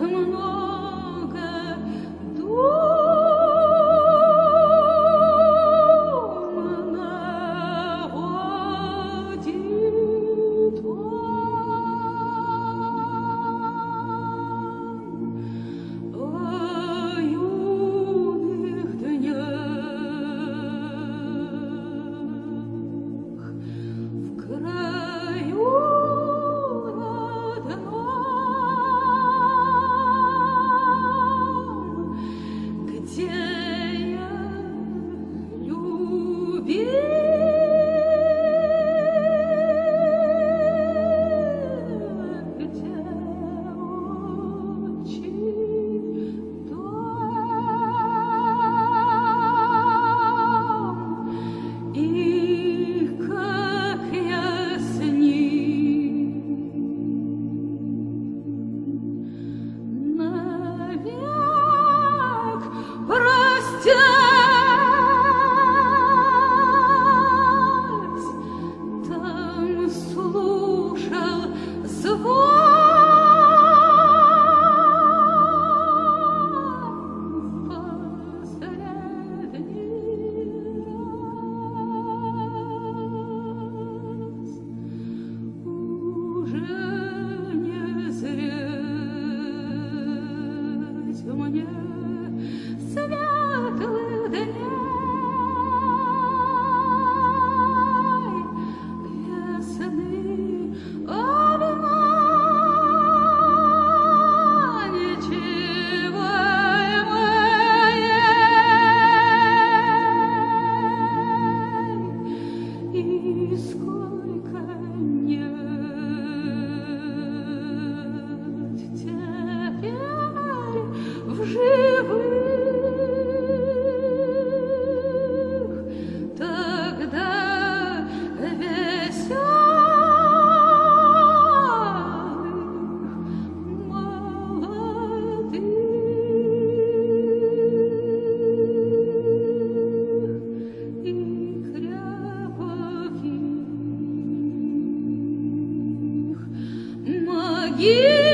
成功不 Dude. нисколько не 一。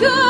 Good.